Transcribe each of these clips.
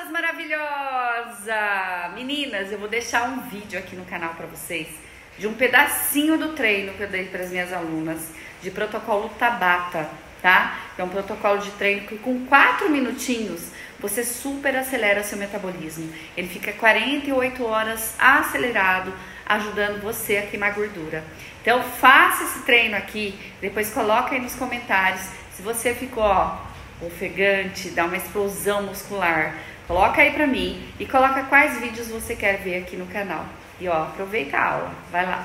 suas maravilhosas! Meninas, eu vou deixar um vídeo aqui no canal para vocês de um pedacinho do treino que eu dei para as minhas alunas de protocolo Tabata, tá? É um protocolo de treino que com 4 minutinhos você super acelera seu metabolismo. Ele fica 48 horas acelerado, ajudando você a queimar gordura. Então faça esse treino aqui, depois coloca aí nos comentários se você ficou, ó, ofegante, dá uma explosão muscular. Coloca aí pra mim e coloca quais vídeos você quer ver aqui no canal. E ó, aproveita a aula, vai lá.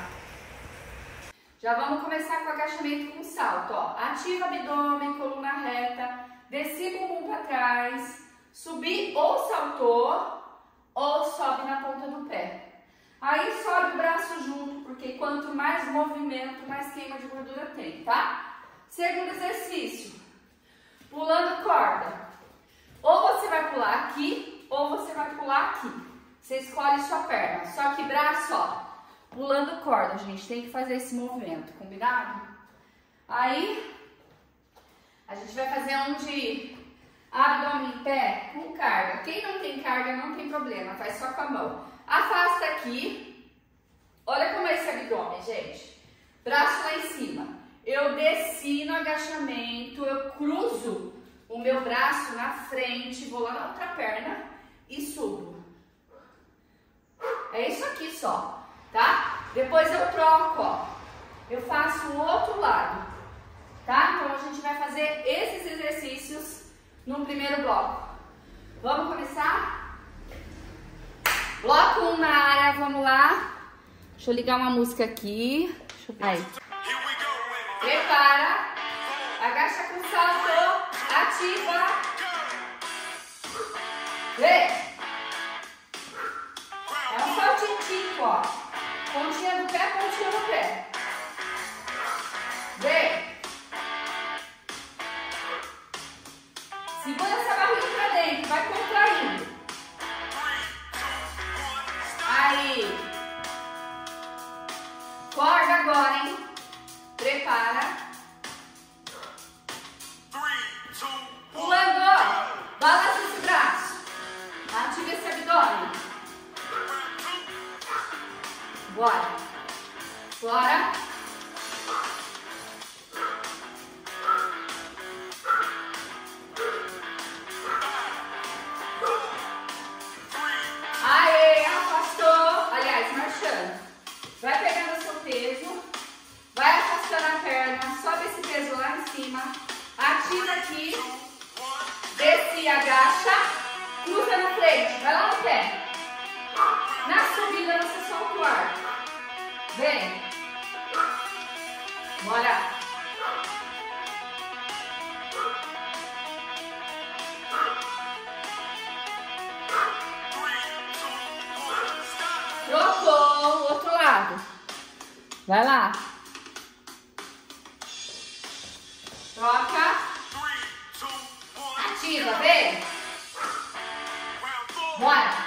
Já vamos começar com agachamento com salto, ó. Ativa abdômen, coluna reta, desci bumbum para trás, subir ou saltou ou sobe na ponta do pé. Aí sobe o braço junto, porque quanto mais movimento, mais queima de gordura tem, tá? Segundo exercício, pulando corda. Pular aqui, ou você vai pular aqui. Você escolhe sua perna. Só que braço, ó, pulando corda, gente. Tem que fazer esse movimento, combinado? Aí, a gente vai fazer um de abdômen em pé com carga. Quem não tem carga, não tem problema, faz só com a mão. Afasta aqui. Olha como é esse abdômen, gente. Braço lá em cima. Eu desci no agachamento, eu cruzo o meu braço na frente, vou lá na outra perna e subo. É isso aqui só, tá? Depois eu troco, ó. Eu faço o outro lado, tá? Então a gente vai fazer esses exercícios no primeiro bloco. Vamos começar? Bloco 1 um na área, vamos lá. Deixa eu ligar uma música aqui. Deixa eu... Aí. Prepara. Agacha com salto. Ativa. Vê. É um saltinho, ó. Pontinha do pé, pontinha do pé. Bora. Aê, afastou. Aliás, marchando. Vai pegando o seu peso. Vai afastando a perna, sobe esse peso lá em cima, ativa aqui, desce agacha, cruza na frente, vai lá no pé. Na subida você solta o ar. Vem. Bora. Trocou, outro lado. Vai lá. Troca. Ativa, vem. Bora.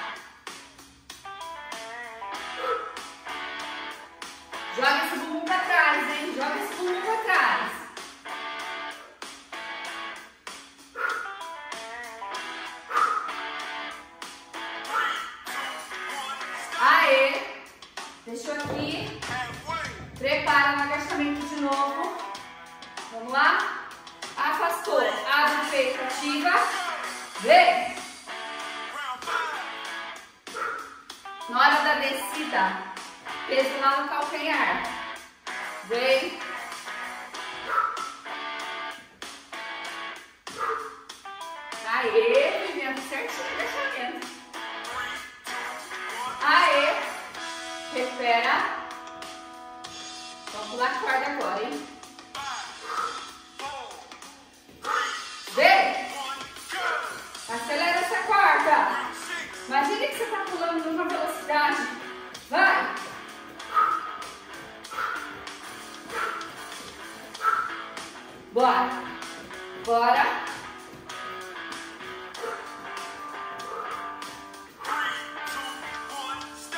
Joga esse bumbum pra trás, hein? Joga esse bumbum pra trás. Aê. Deixou aqui. Prepara no agachamento de novo. Vamos lá? Afastou. Abre o peito, ativa. Vem. Na hora da descida, peso lá no calcanhar. Vem. Aê, vivendo certinho o agachamento. Aê. Recupera. Vamos pular corda agora, hein? Vem! Acelera essa corda. Imagina que você está pulando numa velocidade. Bora. Bora.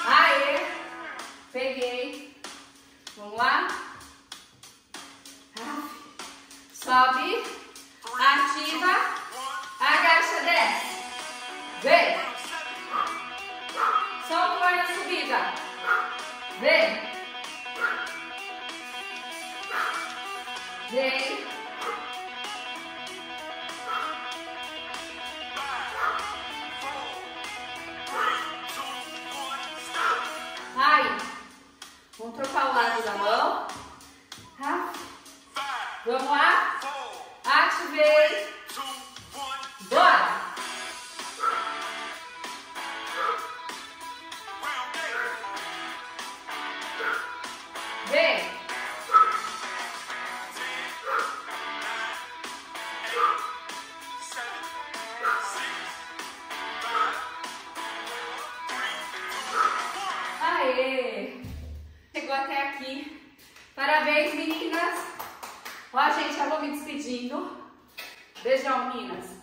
Aê. Peguei. Vamos lá. Sobe. Ativa. Agacha, desce. Vem. Só uma pular na subida. Vem. Vem. tá? Ativei. Bora! Vem! Aê! Chegou até aqui. Parabéns, meninas! Ó, gente, eu vou me despedindo. Beijão, Minas.